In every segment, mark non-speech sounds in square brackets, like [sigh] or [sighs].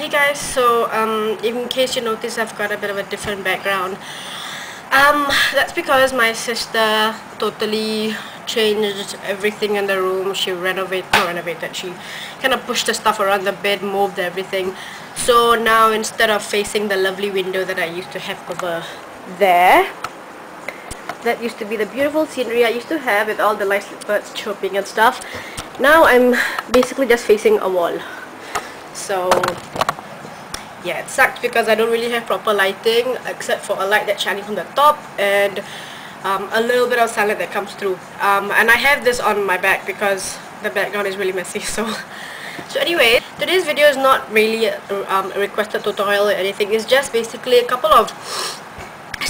Hey guys, so um, in case you notice I've got a bit of a different background. Um, that's because my sister totally changed everything in the room. She renovated, not renovated, she kind of pushed the stuff around the bed, moved everything. So now instead of facing the lovely window that I used to have over there, that used to be the beautiful scenery I used to have with all the nice birds chirping and stuff. Now I'm basically just facing a wall. So yeah, it sucked because I don't really have proper lighting except for a light that's shining from the top and um, a little bit of sunlight that comes through. Um, and I have this on my back because the background is really messy. [laughs] So, so anyway, today's video is not really a, um, a requested tutorial or anything. It's just basically a couple of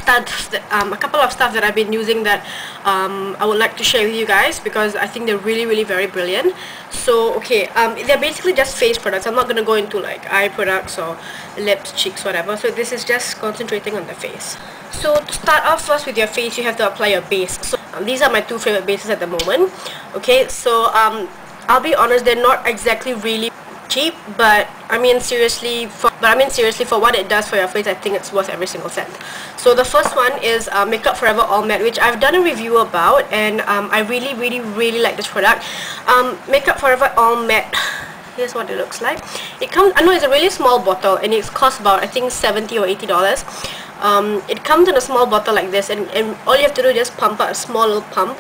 stuff that, um, a couple of stuff that I've been using that um, I would like to share with you guys because I think they're really really very brilliant. So okay um, they're basically just face products. I'm not gonna go into like eye products or lips cheeks whatever. So this is just concentrating on the face. So to start off first with your face you have to apply your base. So um, these are my two favorite bases at the moment. Okay so um, I'll be honest they're not exactly really cheap but I mean seriously for, but I mean seriously for what it does for your face I think it's worth every single cent. So the first one is uh, Makeup Forever All Matte which I've done a review about and um, I really really really like this product. Um, Makeup Forever All Matte [sighs] here's what it looks like. It comes I know it's a really small bottle and it costs about I think 70 or 80 dollars. Um, it comes in a small bottle like this and, and all you have to do is just pump out a small little pump.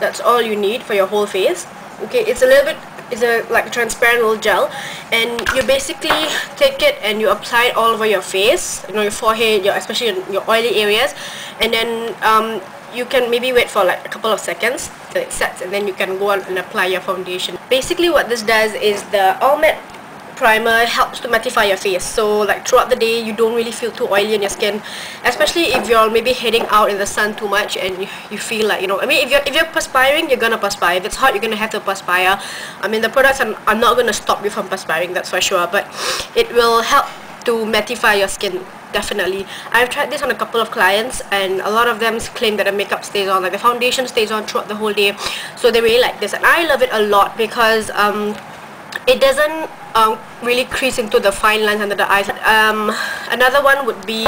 That's all you need for your whole face. Okay it's a little bit it's a like transparent little gel and you basically take it and you apply it all over your face you know your forehead your especially your oily areas and then um, you can maybe wait for like a couple of seconds till it sets and then you can go on and apply your foundation. Basically what this does is the all matte primer helps to mattify your face. So like throughout the day you don't really feel too oily in your skin especially if you're maybe heading out in the sun too much and you, you feel like you know I mean if you're if you're perspiring you're gonna perspire. If it's hot you're gonna have to perspire. I mean the products are, are not gonna stop you from perspiring that's for sure but it will help to mattify your skin definitely. I've tried this on a couple of clients and a lot of them claim that the makeup stays on like the foundation stays on throughout the whole day. So they really like this and I love it a lot because um, it doesn't um, really crease into the fine lines under the eyes. Um, another one would be,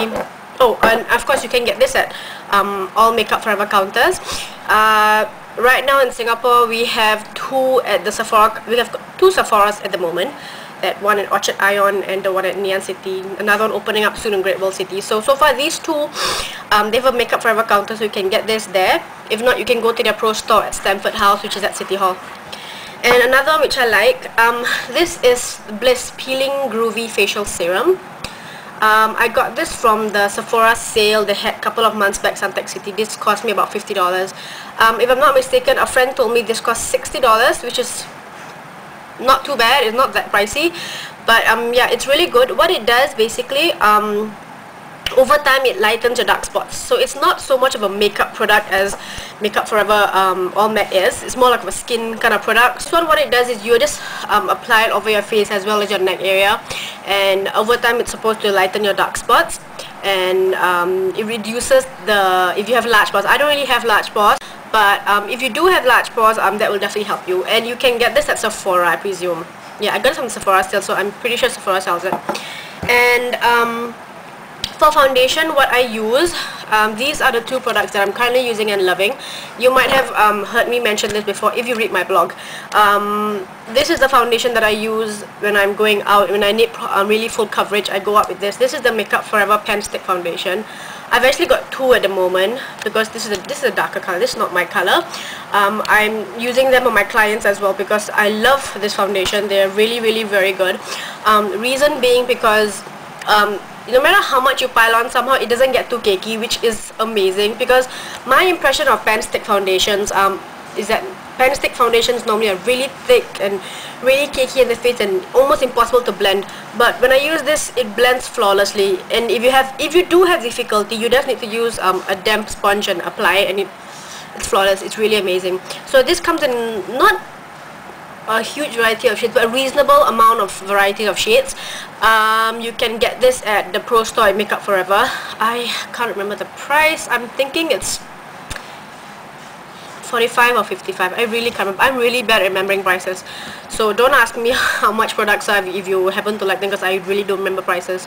oh, and of course you can get this at um, all Makeup Forever counters. Uh, right now in Singapore, we have two at the Sephora, we have two Sephoras at the moment. That one in Orchard Ion and the one at Ann City. Another one opening up soon in Great World City. So, so far these two, um, they have a Makeup Forever counter so you can get this there. If not, you can go to their pro store at Stamford House which is at City Hall. And another one which I like, um, this is Bliss Peeling Groovy Facial Serum. Um, I got this from the Sephora sale they had a couple of months back, Suntec City. This cost me about $50. Um, if I'm not mistaken, a friend told me this cost $60, which is not too bad. It's not that pricey. But um, yeah, it's really good. What it does basically, um, over time it lightens your dark spots. So it's not so much of a makeup product as makeup forever um, all matte is. It's more like a skin kind of product. So what it does is you just um, apply it over your face as well as your neck area. And over time it's supposed to lighten your dark spots. And um, it reduces the if you have large pores I don't really have large pores but um, if you do have large pores um, that will definitely help you. And you can get this at Sephora I presume. Yeah I got from Sephora still so I'm pretty sure Sephora sells it. And um, for foundation, what I use, um, these are the two products that I'm currently using and loving. You might have um, heard me mention this before if you read my blog. Um, this is the foundation that I use when I'm going out, when I need uh, really full coverage, I go out with this. This is the Makeup Forever Pan Stick Foundation. I've actually got two at the moment because this is a, this is a darker color. This is not my color. Um, I'm using them on my clients as well because I love this foundation. They're really, really very good. Um, reason being because um, no matter how much you pile on somehow it doesn't get too cakey which is amazing because my impression of pan stick foundations um, is that pan stick foundations normally are really thick and really cakey in the face and almost impossible to blend. But when I use this it blends flawlessly. And if you have if you do have difficulty you just need to use um, a damp sponge and apply it and it, it's flawless. It's really amazing. So this comes in not a huge variety of shades but a reasonable amount of variety of shades. Um, you can get this at the pro store at Makeup Forever. I can't remember the price. I'm thinking it's 45 or 55 I really can't remember. I'm really bad at remembering prices. So don't ask me [laughs] how much products are if you happen to like them because I really don't remember prices.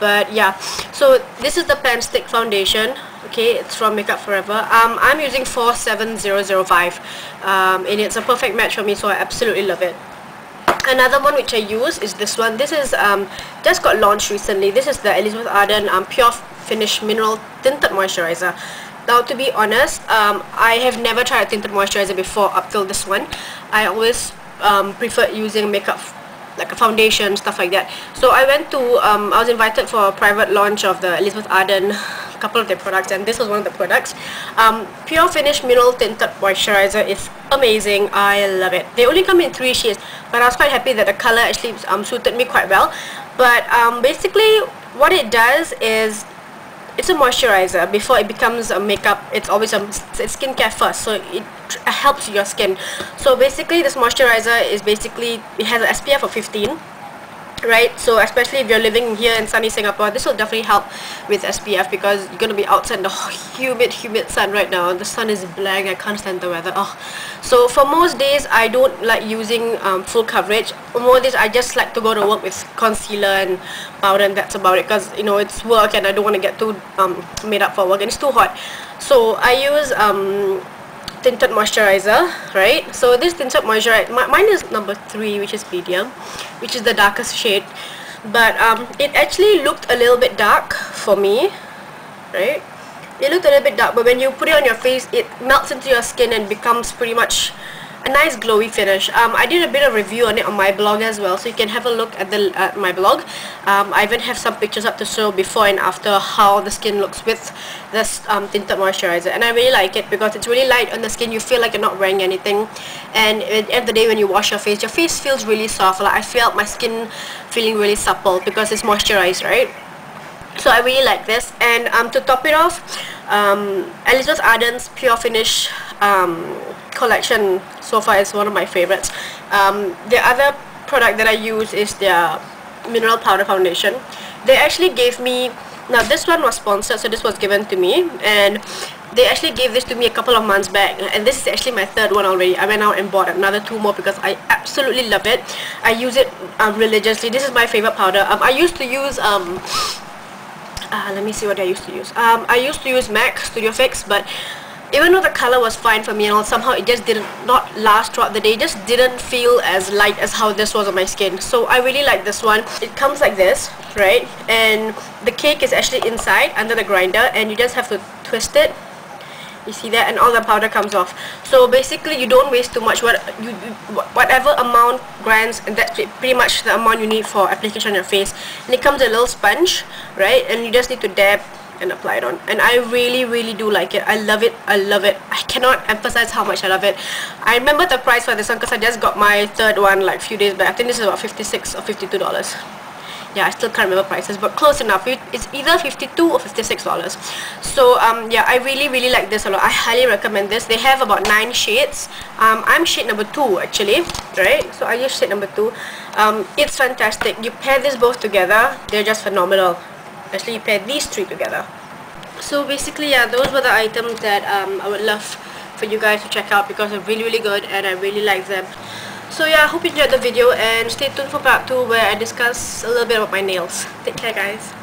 But yeah. So this is the pan stick foundation okay it's from makeup forever. Um, I'm using 47005 um, and it's a perfect match for me so I absolutely love it. Another one which I use is this one. This is um, just got launched recently. This is the Elizabeth Arden um, Pure Finish Mineral Tinted Moisturizer. Now to be honest um, I have never tried a tinted moisturizer before up till this one. I always um, prefer using makeup like a foundation stuff like that. So I went to um, I was invited for a private launch of the Elizabeth Arden a couple of their products and this was one of the products. Um, Pure Finish Mineral Tinted Moisturizer is amazing. I love it. They only come in three shades but I was quite happy that the color actually um, suited me quite well. But um, basically what it does is it's a moisturizer. Before it becomes a makeup it's always a it's skincare first so it helps your skin. So basically this moisturizer is basically it has an SPF of 15 right? So especially if you're living here in sunny Singapore this will definitely help with SPF because you're gonna be outside in the humid humid sun right now. The sun is black. I can't stand the weather. Oh so for most days I don't like using um, full coverage. For most days I just like to go to work with concealer and powder and that's about it because you know it's work and I don't want to get too um, made up for work and it's too hot. So I use um, tinted moisturizer right? So this tinted moisturizer mine is number three which is medium which is the darkest shade. But um, it actually looked a little bit dark for me right? It looked a little bit dark but when you put it on your face it melts into your skin and becomes pretty much a nice glowy finish. Um, I did a bit of review on it on my blog as well, so you can have a look at the at my blog. Um, I even have some pictures up to show before and after how the skin looks with this um, tinted moisturizer, and I really like it because it's really light on the skin. You feel like you're not wearing anything, and at the end of the day, when you wash your face, your face feels really soft. Like I felt my skin feeling really supple because it's moisturized, right? So I really like this, and um, to top it off, um, Elizabeth Arden's Pure Finish um, collection so far is one of my favorites. Um, the other product that I use is their mineral powder foundation. They actually gave me, now this one was sponsored so this was given to me and they actually gave this to me a couple of months back and this is actually my third one already. I went out and bought another two more because I absolutely love it. I use it um, religiously. This is my favorite powder. Um, I used to use um, uh, let me see what I used to use. Um, I used to use MAC Studio Fix, but even though the color was fine for me and all, somehow it just did not not last throughout the day. It just didn't feel as light as how this was on my skin. So I really like this one. It comes like this, right? And the cake is actually inside under the grinder and you just have to twist it you see that and all the powder comes off so basically you don't waste too much what you, whatever amount grams and that's pretty much the amount you need for application on your face and it comes a little sponge right and you just need to dab and apply it on. And I really really do like it. I love it. I love it. I cannot emphasize how much I love it. I remember the price for this one because I just got my third one like few days back. I think this is about 56 or 52 dollars. Yeah I still can't remember prices but close enough. It's either 52 or 56 dollars. So um yeah I really really like this a lot. I highly recommend this. They have about nine shades. Um I'm shade number two actually right? So I use shade number two. Um it's fantastic. You pair this both together. They're just phenomenal actually you pair these three together. So basically yeah those were the items that um, I would love for you guys to check out because they're really really good and I really like them. So yeah I hope you enjoyed the video and stay tuned for part 2 where I discuss a little bit about my nails. Take care guys